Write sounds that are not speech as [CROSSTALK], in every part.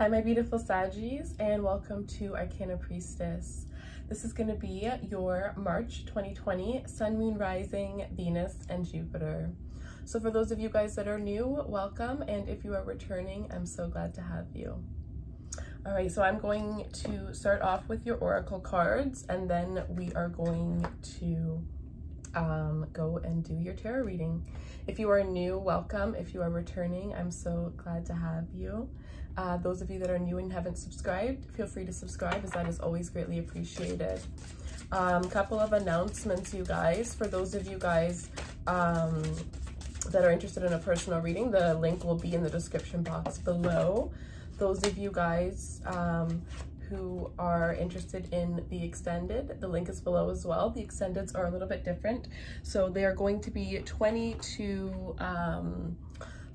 Hi, my beautiful Saggies, and welcome to Arcana Priestess. This is going to be your March 2020 Sun, Moon, Rising, Venus, and Jupiter. So for those of you guys that are new, welcome, and if you are returning, I'm so glad to have you. All right, so I'm going to start off with your oracle cards, and then we are going to um, go and do your tarot reading. If you are new, welcome. If you are returning, I'm so glad to have you. Uh, those of you that are new and haven't subscribed, feel free to subscribe as that is always greatly appreciated. Um, couple of announcements, you guys. For those of you guys um, that are interested in a personal reading, the link will be in the description box below. Those of you guys um, who are interested in the extended, the link is below as well. The extendeds are a little bit different. So they are going to be 20 to um,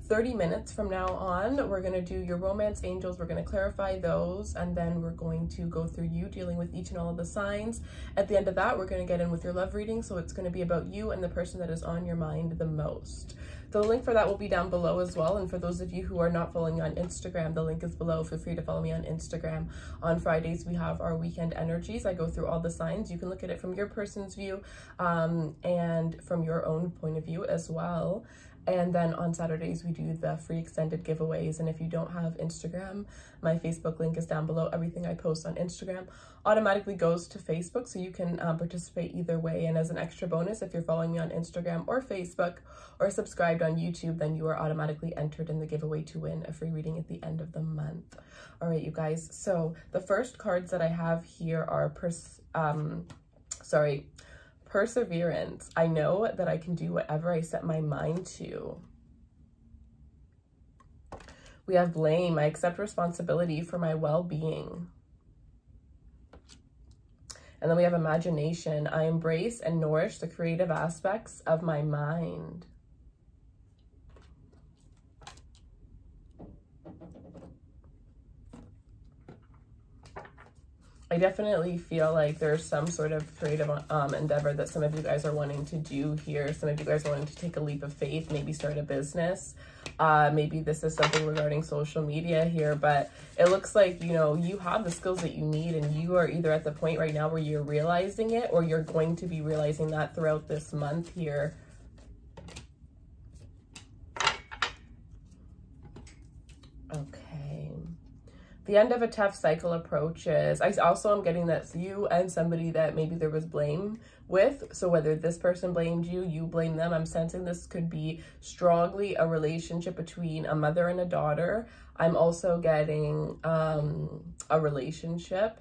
30 minutes from now on, we're gonna do your romance angels. We're gonna clarify those, and then we're going to go through you dealing with each and all of the signs. At the end of that, we're gonna get in with your love reading. So it's gonna be about you and the person that is on your mind the most. The link for that will be down below as well. And for those of you who are not following me on Instagram, the link is below. Feel free to follow me on Instagram. On Fridays, we have our weekend energies. I go through all the signs. You can look at it from your person's view um, and from your own point of view as well. And then on Saturdays, we do the free extended giveaways. And if you don't have Instagram, my Facebook link is down below. Everything I post on Instagram automatically goes to Facebook, so you can um, participate either way. And as an extra bonus, if you're following me on Instagram or Facebook or subscribed on YouTube, then you are automatically entered in the giveaway to win a free reading at the end of the month. All right, you guys. So the first cards that I have here are, pers um, sorry, Perseverance. I know that I can do whatever I set my mind to. We have blame. I accept responsibility for my well-being. And then we have imagination. I embrace and nourish the creative aspects of my mind. I definitely feel like there's some sort of creative um, endeavor that some of you guys are wanting to do here. Some of you guys are wanting to take a leap of faith, maybe start a business. Uh, maybe this is something regarding social media here, but it looks like, you know, you have the skills that you need and you are either at the point right now where you're realizing it or you're going to be realizing that throughout this month here. Okay the end of a tough cycle approaches. I also am getting that you and somebody that maybe there was blame with. So whether this person blamed you, you blame them. I'm sensing this could be strongly a relationship between a mother and a daughter. I'm also getting um, a relationship.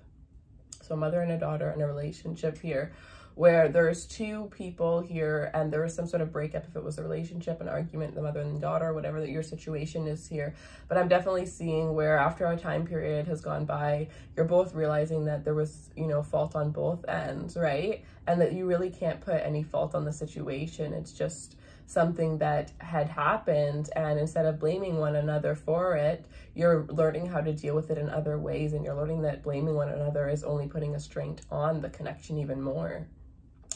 So mother and a daughter and a relationship here where there's two people here and there is some sort of breakup if it was a relationship, an argument, the mother and daughter, whatever that your situation is here. But I'm definitely seeing where after a time period has gone by, you're both realizing that there was, you know, fault on both ends, right? And that you really can't put any fault on the situation. It's just something that had happened and instead of blaming one another for it you're learning how to deal with it in other ways and you're learning that blaming one another is only putting a strain on the connection even more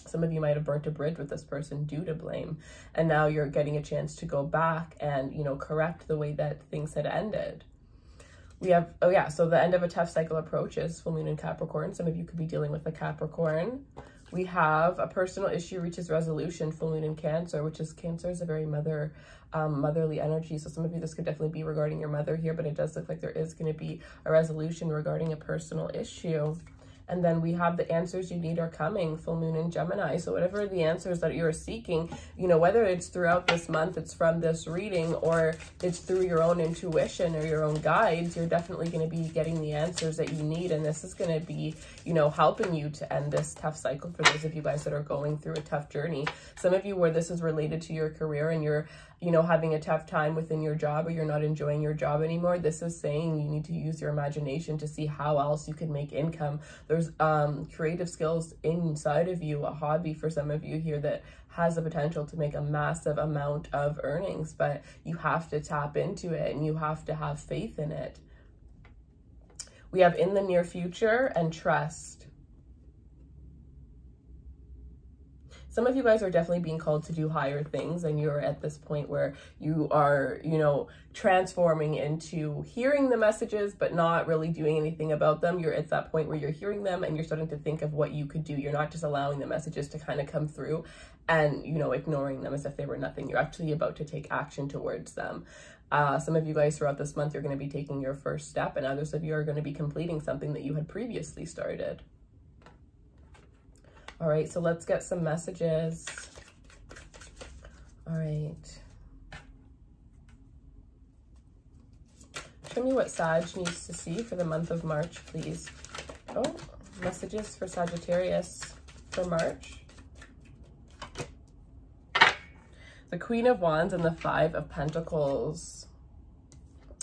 some of you might have burnt a bridge with this person due to blame. And now you're getting a chance to go back and, you know, correct the way that things had ended. We have, oh yeah, so the end of a tough cycle approaches, full moon in Capricorn. Some of you could be dealing with a Capricorn. We have a personal issue reaches resolution, full moon in Cancer, which is Cancer is a very mother, um, motherly energy. So some of you, this could definitely be regarding your mother here, but it does look like there is going to be a resolution regarding a personal issue. And then we have the answers you need are coming, full moon in Gemini. So whatever the answers that you're seeking, you know, whether it's throughout this month, it's from this reading, or it's through your own intuition or your own guides, you're definitely going to be getting the answers that you need. And this is going to be, you know, helping you to end this tough cycle for those of you guys that are going through a tough journey. Some of you where this is related to your career and you're you know, having a tough time within your job or you're not enjoying your job anymore, this is saying you need to use your imagination to see how else you can make income. Um, creative skills inside of you, a hobby for some of you here that has the potential to make a massive amount of earnings, but you have to tap into it and you have to have faith in it. We have in the near future and trust some of you guys are definitely being called to do higher things and you're at this point where you are, you know, transforming into hearing the messages but not really doing anything about them. You're at that point where you're hearing them and you're starting to think of what you could do. You're not just allowing the messages to kind of come through and, you know, ignoring them as if they were nothing. You're actually about to take action towards them. Uh, some of you guys throughout this month, you're going to be taking your first step and others of you are going to be completing something that you had previously started. All right, so let's get some messages. All right. Show me what Sag needs to see for the month of March, please. Oh, messages for Sagittarius for March. The Queen of Wands and the Five of Pentacles.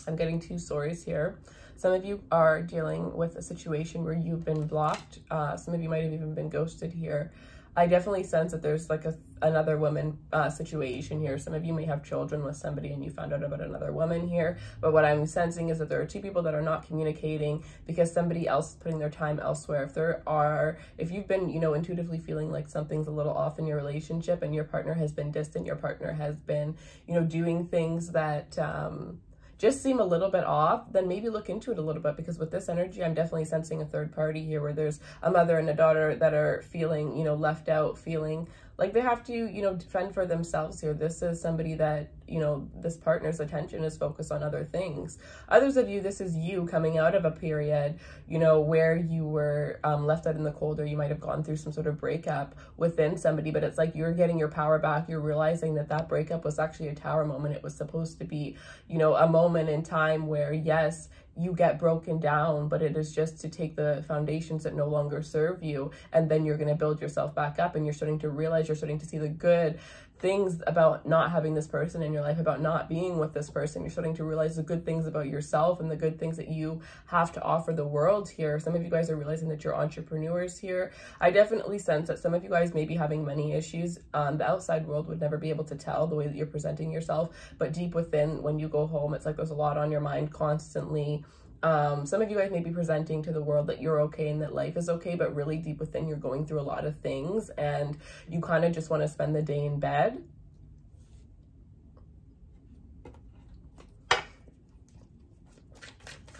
I'm getting two stories here. Some of you are dealing with a situation where you've been blocked. Uh, some of you might have even been ghosted here. I definitely sense that there's like a another woman uh, situation here. Some of you may have children with somebody and you found out about another woman here. But what I'm sensing is that there are two people that are not communicating because somebody else is putting their time elsewhere. If there are, if you've been, you know, intuitively feeling like something's a little off in your relationship and your partner has been distant, your partner has been, you know, doing things that, um, just seem a little bit off, then maybe look into it a little bit because with this energy, I'm definitely sensing a third party here where there's a mother and a daughter that are feeling, you know, left out, feeling like they have to, you know, defend for themselves here. This is somebody that, you know, this partner's attention is focused on other things. Others of you, this is you coming out of a period, you know, where you were um, left out in the cold or you might have gone through some sort of breakup within somebody, but it's like you're getting your power back. You're realizing that that breakup was actually a tower moment. It was supposed to be, you know, a moment in time where, yes, you get broken down, but it is just to take the foundations that no longer serve you. And then you're going to build yourself back up and you're starting to realize you're starting to see the good things about not having this person in your life, about not being with this person. You're starting to realize the good things about yourself and the good things that you have to offer the world here. Some of you guys are realizing that you're entrepreneurs here. I definitely sense that some of you guys may be having money issues. Um, the outside world would never be able to tell the way that you're presenting yourself, but deep within, when you go home, it's like there's a lot on your mind constantly um, some of you guys may be presenting to the world that you're okay and that life is okay, but really deep within you're going through a lot of things and you kind of just want to spend the day in bed.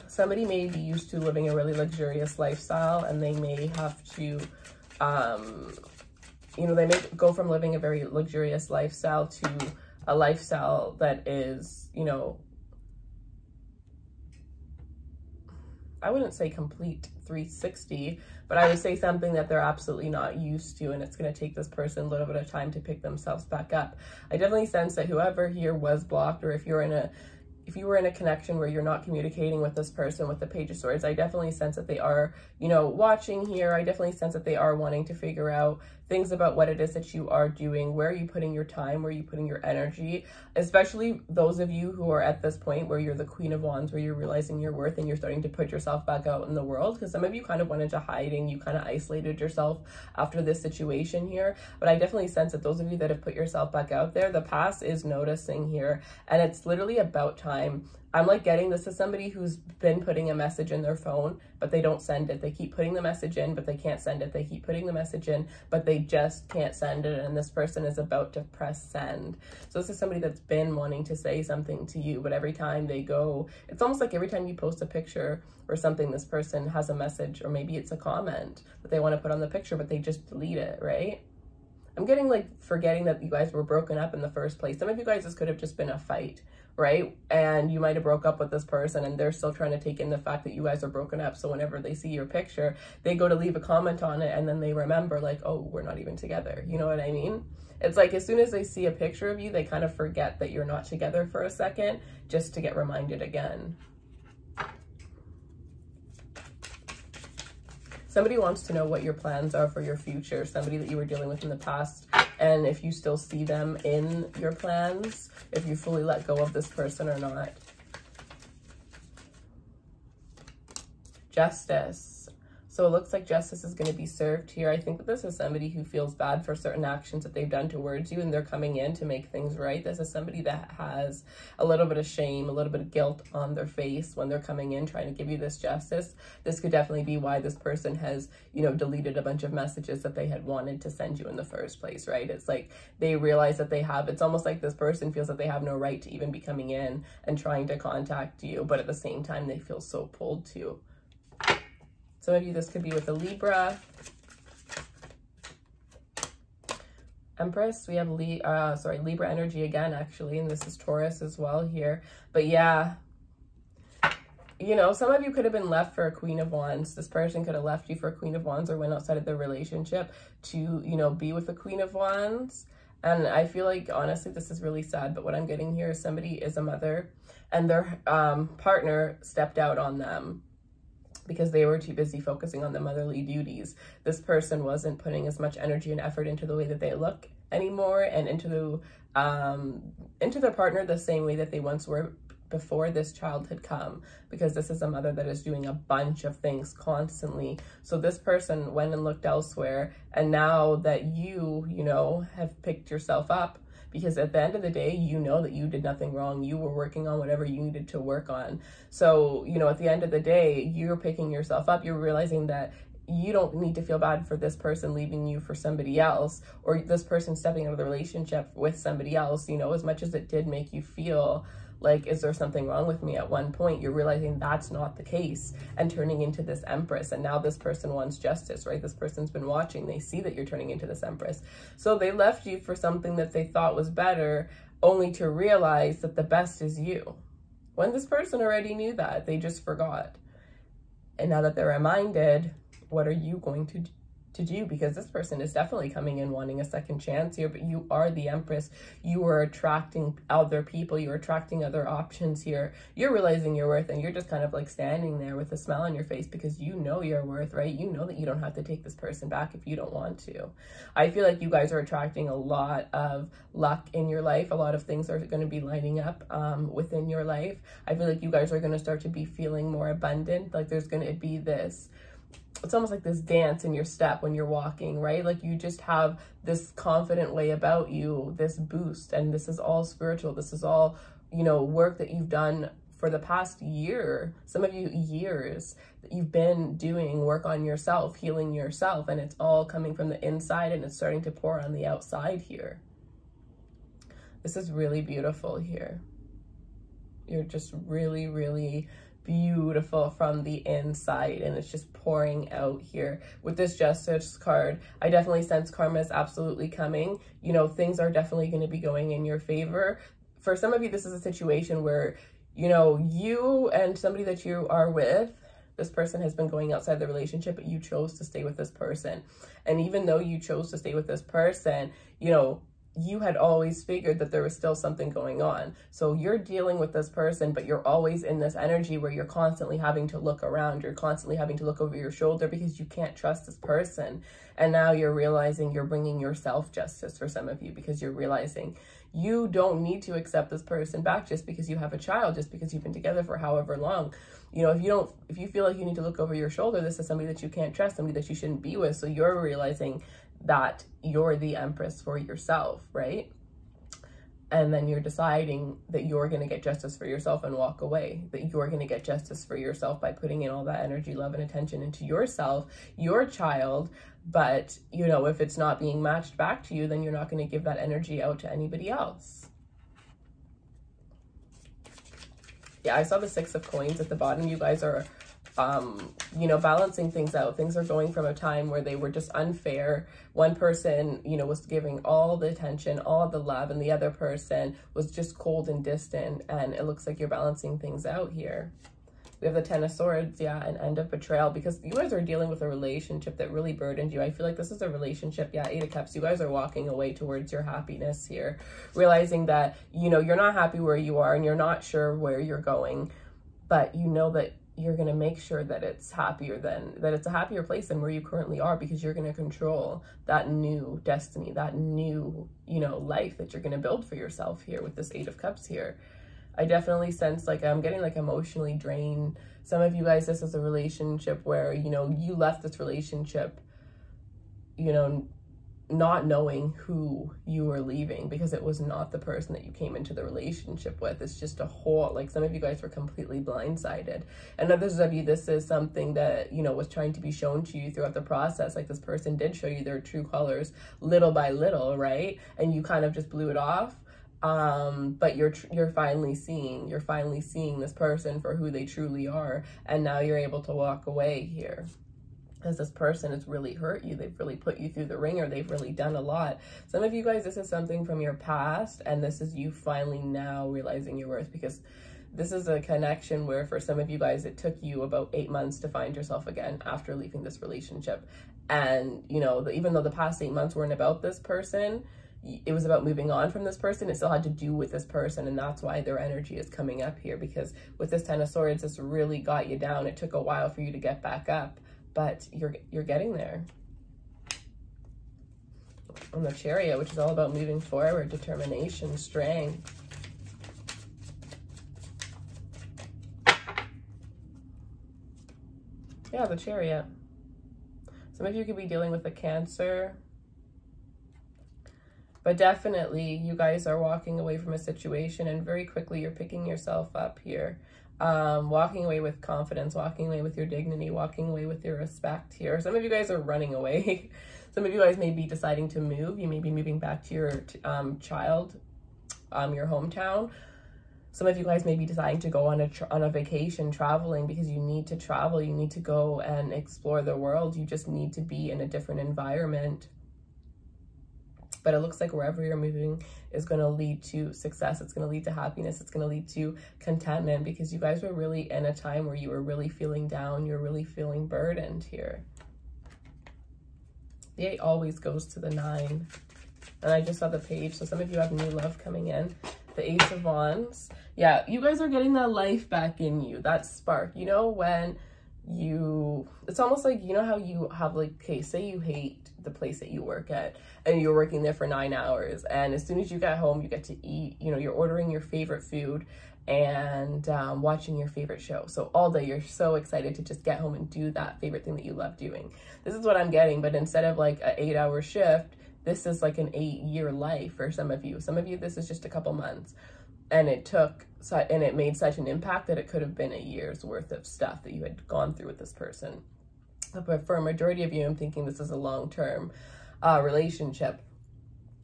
Somebody may be used to living a really luxurious lifestyle and they may have to, um, you know, they may go from living a very luxurious lifestyle to a lifestyle that is, you know, I wouldn't say complete 360, but I would say something that they're absolutely not used to and it's going to take this person a little bit of time to pick themselves back up. I definitely sense that whoever here was blocked or if you're in a if you were in a connection where you're not communicating with this person with the page of swords, I definitely sense that they are, you know, watching here. I definitely sense that they are wanting to figure out things about what it is that you are doing. Where are you putting your time? Where are you putting your energy? Especially those of you who are at this point where you're the queen of wands, where you're realizing your worth and you're starting to put yourself back out in the world. Because some of you kind of went into hiding. You kind of isolated yourself after this situation here. But I definitely sense that those of you that have put yourself back out there, the past is noticing here. And it's literally about time I'm like getting this is somebody who's been putting a message in their phone, but they don't send it. They keep putting the message in, but they can't send it. They keep putting the message in, but they just can't send it. And this person is about to press send. So this is somebody that's been wanting to say something to you, but every time they go, it's almost like every time you post a picture or something, this person has a message, or maybe it's a comment that they want to put on the picture, but they just delete it, right? I'm getting like forgetting that you guys were broken up in the first place. Some of you guys, this could have just been a fight right? And you might have broke up with this person and they're still trying to take in the fact that you guys are broken up. So whenever they see your picture, they go to leave a comment on it and then they remember like, oh, we're not even together. You know what I mean? It's like as soon as they see a picture of you, they kind of forget that you're not together for a second just to get reminded again. Somebody wants to know what your plans are for your future, somebody that you were dealing with in the past, and if you still see them in your plans, if you fully let go of this person or not. Justice. So it looks like justice is going to be served here. I think that this is somebody who feels bad for certain actions that they've done towards you and they're coming in to make things right. This is somebody that has a little bit of shame, a little bit of guilt on their face when they're coming in trying to give you this justice. This could definitely be why this person has, you know, deleted a bunch of messages that they had wanted to send you in the first place, right? It's like they realize that they have, it's almost like this person feels that they have no right to even be coming in and trying to contact you, but at the same time, they feel so pulled to some of you, this could be with a Libra. Empress, we have Li uh, sorry, Libra energy again, actually, and this is Taurus as well here. But yeah, you know, some of you could have been left for a Queen of Wands. This person could have left you for a Queen of Wands or went outside of their relationship to, you know, be with the Queen of Wands. And I feel like, honestly, this is really sad. But what I'm getting here is somebody is a mother and their um, partner stepped out on them because they were too busy focusing on the motherly duties. This person wasn't putting as much energy and effort into the way that they look anymore and into the um, into their partner the same way that they once were before this child had come because this is a mother that is doing a bunch of things constantly so this person went and looked elsewhere and now that you you know have picked yourself up because at the end of the day, you know that you did nothing wrong. You were working on whatever you needed to work on. So, you know, at the end of the day, you're picking yourself up. You're realizing that you don't need to feel bad for this person leaving you for somebody else or this person stepping out of the relationship with somebody else, you know, as much as it did make you feel like is there something wrong with me at one point? You're realizing that's not the case and turning into this empress. And now this person wants justice right? This person's been watching. They see that you're turning into this empress. So they left you for something that they thought was better only to realize that the best is you. When this person already knew that they just forgot. And now that they're reminded what are you going to to do because this person is definitely coming in wanting a second chance here, but you are the Empress. You are attracting other people. You're attracting other options here. You're realizing your worth and you're just kind of like standing there with a smile on your face because you know your worth, right? You know that you don't have to take this person back if you don't want to. I feel like you guys are attracting a lot of luck in your life. A lot of things are going to be lining up um, within your life. I feel like you guys are going to start to be feeling more abundant. Like there's going to be this it's almost like this dance in your step when you're walking, right? Like you just have this confident way about you, this boost, and this is all spiritual. This is all, you know, work that you've done for the past year, some of you years that you've been doing work on yourself, healing yourself, and it's all coming from the inside and it's starting to pour on the outside here. This is really beautiful here. You're just really, really beautiful from the inside and it's just pouring out here with this justice card. I definitely sense karma is absolutely coming. You know things are definitely going to be going in your favor. For some of you this is a situation where you know you and somebody that you are with this person has been going outside the relationship but you chose to stay with this person. And even though you chose to stay with this person you know you had always figured that there was still something going on. So you're dealing with this person, but you're always in this energy where you're constantly having to look around. You're constantly having to look over your shoulder because you can't trust this person. And now you're realizing you're bringing yourself justice for some of you because you're realizing you don't need to accept this person back just because you have a child, just because you've been together for however long. You know, if you don't, if you feel like you need to look over your shoulder, this is somebody that you can't trust, somebody that you shouldn't be with. So you're realizing that you're the empress for yourself, right? And then you're deciding that you're going to get justice for yourself and walk away, that you're going to get justice for yourself by putting in all that energy, love, and attention into yourself, your child. But, you know, if it's not being matched back to you, then you're not going to give that energy out to anybody else. Yeah, I saw the six of coins at the bottom. You guys are um, you know, balancing things out. Things are going from a time where they were just unfair. One person, you know, was giving all the attention, all the love, and the other person was just cold and distant. And it looks like you're balancing things out here. We have the Ten of Swords, yeah, and end of betrayal because you guys are dealing with a relationship that really burdened you. I feel like this is a relationship, yeah, Eight of Cups. You guys are walking away towards your happiness here, realizing that, you know, you're not happy where you are and you're not sure where you're going, but you know that you're going to make sure that it's happier than that it's a happier place than where you currently are because you're going to control that new destiny that new you know life that you're going to build for yourself here with this eight of cups here I definitely sense like I'm getting like emotionally drained. Some of you guys, this is a relationship where, you know, you left this relationship, you know, not knowing who you were leaving because it was not the person that you came into the relationship with. It's just a whole, like some of you guys were completely blindsided. And others of you, this is something that, you know, was trying to be shown to you throughout the process. Like this person did show you their true colors little by little, right? And you kind of just blew it off um but you're you're finally seeing you're finally seeing this person for who they truly are and now you're able to walk away here because this person has really hurt you they've really put you through the wringer they've really done a lot some of you guys this is something from your past and this is you finally now realizing your worth because this is a connection where for some of you guys it took you about eight months to find yourself again after leaving this relationship and you know even though the past eight months weren't about this person it was about moving on from this person. It still had to do with this person. And that's why their energy is coming up here because with this Ten of Swords, this really got you down. It took a while for you to get back up, but you're, you're getting there. On the Chariot, which is all about moving forward, determination, strength. Yeah, the Chariot. Some of you could be dealing with a Cancer, but definitely you guys are walking away from a situation and very quickly you're picking yourself up here. Um, walking away with confidence, walking away with your dignity, walking away with your respect here. Some of you guys are running away. [LAUGHS] Some of you guys may be deciding to move. You may be moving back to your um, child, um, your hometown. Some of you guys may be deciding to go on a on a vacation, traveling because you need to travel. You need to go and explore the world. You just need to be in a different environment but it looks like wherever you're moving is going to lead to success. It's going to lead to happiness. It's going to lead to contentment because you guys were really in a time where you were really feeling down. You're really feeling burdened here. The eight always goes to the nine. And I just saw the page. So some of you have new love coming in. The ace of wands. Yeah, you guys are getting that life back in you. That spark. You know, when you, it's almost like, you know how you have like, okay, say you hate the place that you work at and you're working there for nine hours and as soon as you get home you get to eat you know you're ordering your favorite food and um, watching your favorite show. So all day you're so excited to just get home and do that favorite thing that you love doing. This is what i'm getting but instead of like an eight hour shift this is like an eight year life for some of you. Some of you this is just a couple months and it took so and it made such an impact that it could have been a year's worth of stuff that you had gone through with this person but for a majority of you, I'm thinking this is a long-term uh, relationship.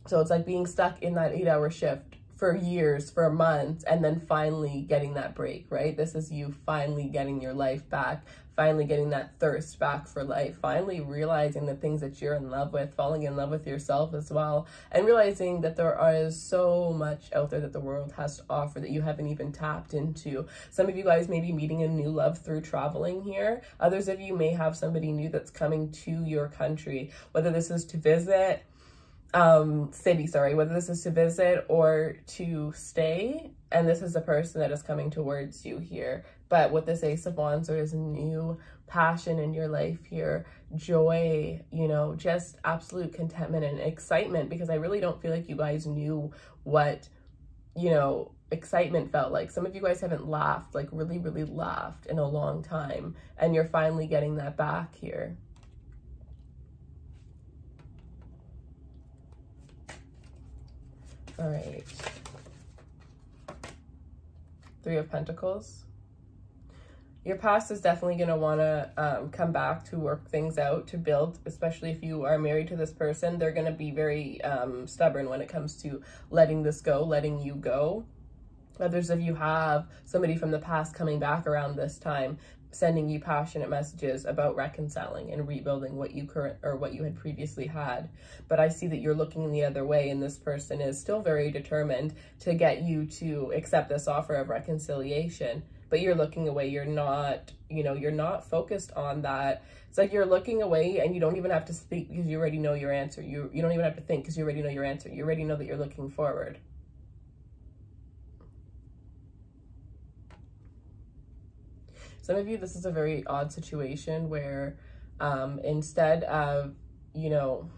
So it's like being stuck in that eight hour shift for years, for months, and then finally getting that break, right? This is you finally getting your life back, finally getting that thirst back for life, finally realizing the things that you're in love with, falling in love with yourself as well, and realizing that there is so much out there that the world has to offer that you haven't even tapped into. Some of you guys may be meeting a new love through traveling here. Others of you may have somebody new that's coming to your country, whether this is to visit, um, city, sorry, whether this is to visit or to stay. And this is the person that is coming towards you here. But with this Ace of Wands, there is new passion in your life here, joy, you know, just absolute contentment and excitement because I really don't feel like you guys knew what, you know, excitement felt like. Some of you guys haven't laughed, like really, really laughed in a long time. And you're finally getting that back here. All right. Three of Pentacles. Your past is definitely going to want to um, come back to work things out, to build, especially if you are married to this person. They're going to be very um, stubborn when it comes to letting this go, letting you go. Others of you have somebody from the past coming back around this time sending you passionate messages about reconciling and rebuilding what you current or what you had previously had. But I see that you're looking the other way and this person is still very determined to get you to accept this offer of reconciliation. But you're looking away. You're not, you know, you're not focused on that. It's like you're looking away and you don't even have to speak because you already know your answer. You you don't even have to think because you already know your answer. You already know that you're looking forward. Some of you, this is a very odd situation where um, instead of, you know,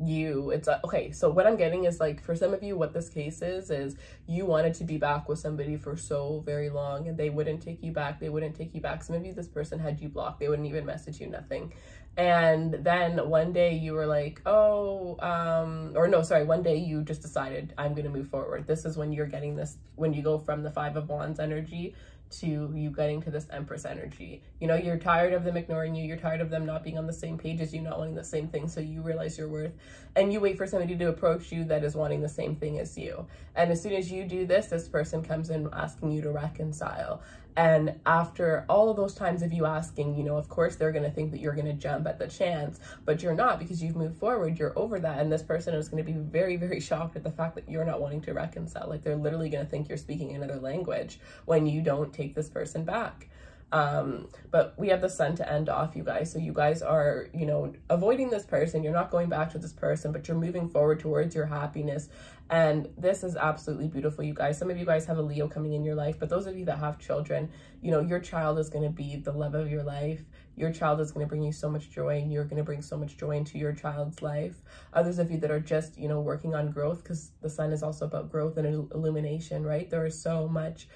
you it's okay so what i'm getting is like for some of you what this case is is you wanted to be back with somebody for so very long and they wouldn't take you back they wouldn't take you back. So maybe this person had you blocked they wouldn't even message you nothing. And then one day you were like oh um or no sorry one day you just decided i'm to move forward. This is when you're getting this when you go from the five of wands energy to you getting to this Empress energy. You know, you're tired of them ignoring you. You're tired of them not being on the same page as you, not wanting the same thing. So you realize your worth and you wait for somebody to approach you that is wanting the same thing as you. And as soon as you do this, this person comes in asking you to reconcile. And after all of those times of you asking, you know, of course they're going to think that you're going to jump at the chance, but you're not because you've moved forward, you're over that. And this person is going to be very, very [LAUGHS] shocked at the fact that you're not wanting to reconcile. Like they're literally going to think you're speaking another language when you don't take this person back. Um, but we have the sun to end off, you guys. So you guys are, you know, avoiding this person. You're not going back to this person, but you're moving forward towards your happiness. And this is absolutely beautiful, you guys. Some of you guys have a Leo coming in your life, but those of you that have children, you know, your child is going to be the love of your life. Your child is going to bring you so much joy and you're going to bring so much joy into your child's life. Others of you that are just, you know, working on growth because the sun is also about growth and illumination, right? There is so much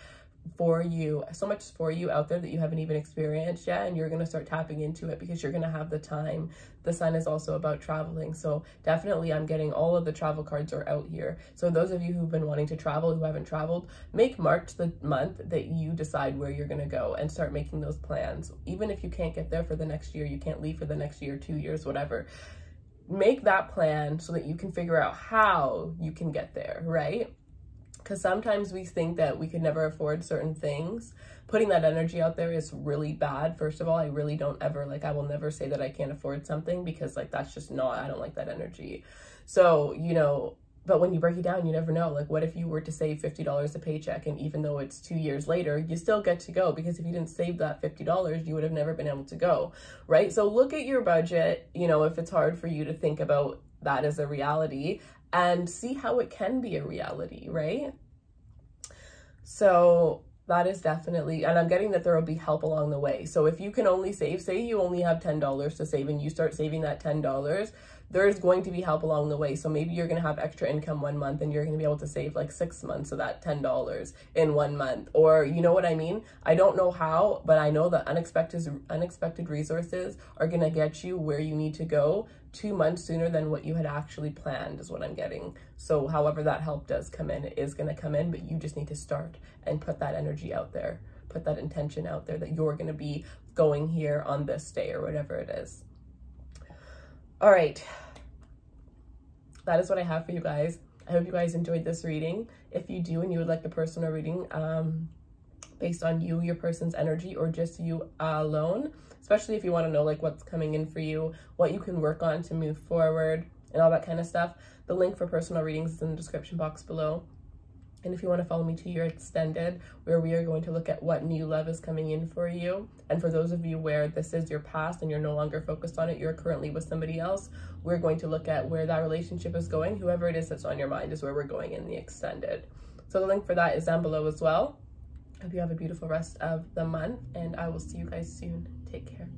for you, so much for you out there that you haven't even experienced yet, and you're going to start tapping into it because you're going to have the time. The sun is also about traveling, so definitely I'm getting all of the travel cards are out here. So those of you who've been wanting to travel, who haven't traveled, make March the month that you decide where you're going to go and start making those plans. Even if you can't get there for the next year, you can't leave for the next year, two years, whatever. Make that plan so that you can figure out how you can get there, right? Because sometimes we think that we could never afford certain things. Putting that energy out there is really bad. First of all, I really don't ever, like, I will never say that I can't afford something because, like, that's just not, I don't like that energy. So, you know, but when you break it down, you never know. Like, what if you were to save $50 a paycheck and even though it's two years later, you still get to go because if you didn't save that $50, you would have never been able to go, right? So look at your budget, you know, if it's hard for you to think about that as a reality and see how it can be a reality, right? So that is definitely, and I'm getting that there will be help along the way. So if you can only save, say you only have $10 to save and you start saving that $10, there's going to be help along the way. So maybe you're going to have extra income one month and you're going to be able to save like six months of that $10 in one month. Or you know what I mean? I don't know how, but I know that unexpected, unexpected resources are going to get you where you need to go two months sooner than what you had actually planned is what I'm getting. So however that help does come in, it is going to come in, but you just need to start and put that energy out there, put that intention out there that you're going to be going here on this day or whatever it is. All right. That is what I have for you guys. I hope you guys enjoyed this reading. If you do and you would like the personal reading um, based on you, your person's energy, or just you alone, especially if you want to know like what's coming in for you, what you can work on to move forward and all that kind of stuff. The link for personal readings is in the description box below. And if you want to follow me to your extended, where we are going to look at what new love is coming in for you. And for those of you where this is your past and you're no longer focused on it, you're currently with somebody else, we're going to look at where that relationship is going. Whoever it is that's on your mind is where we're going in the extended. So the link for that is down below as well. Hope you have a beautiful rest of the month and I will see you guys soon. Take care.